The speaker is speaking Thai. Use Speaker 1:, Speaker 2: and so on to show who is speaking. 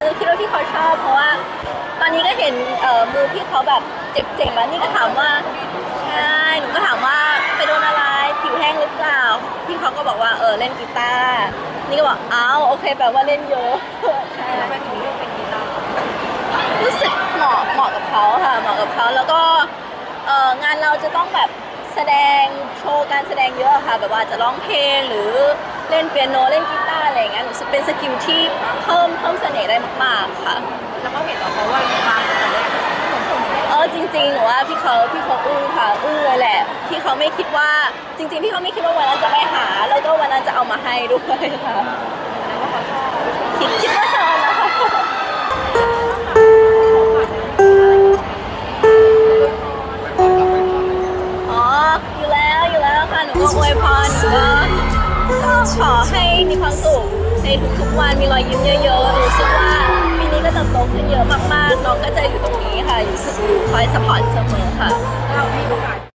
Speaker 1: คือคิดว่าพี่เขาชอบเพราะว่า ตอนนี้ก็เห็นเอ่อมือพี่เขาแบบเจ็บๆแล้วนี่ก็ถามว่าใช่หนูก็ถามว่าไปโดนอะไรผิวแห้งหรือเปล่าพี่เขาก็บอกว่าเออเล่นกีตาร์นี่ก็บอกอ้าวโอเคแปลว่าเล่นเยอะใช่
Speaker 2: ทำไมถึงเลือกเป็นกีตาร์
Speaker 1: รู้สึกเหมาะเหมาะกับเขาค่ะเหมาะกับเขาแล้วก็เอ่องานเราจะต้องแบบแสดงโชว์การแสดงเยอะค่ะ แบบว่าจะร้องเพลงหรือ เล่นเปียโนเล่นกีตาร์อะไรอย่างเงี้ยหนูรู้สึกเป็นสกิลที่เพิ่มเพิ่มเสน่ห์ได้มากๆค่ะ
Speaker 2: แล้วก็เห็นว่าเขาว่ามีความแต่แรกเหมือนส่งเสียง
Speaker 1: เออจริงๆหนูว่าพี่เขาพี่เขาอึ้งค่ะอึ้งเลยแหละที่เขาไม่คิดว่าจริงๆพี่เขาไม่คิดว่าวันนั้นจะไปหา แล้วก็วันนั้นจะเอามาให้ด้วยค่ะ
Speaker 2: แล้วก็เขาชอบ
Speaker 1: คิดคิดว่าชอบนะคะอ๋ออยู่แล้วอยู่แล้วค่ะหนูก็อวยพรหนูก็ก็ ขอให้มีความสุขในทุกๆวันมีรอยยิ้มเยอะๆรู้สึกว่าปีนี้ก็เติบโตขึ้นเยอะมากๆน้องก็จะอยู่ตรงนี้ค่ะอยู่คอยสปอร์ตเสมอค่ะ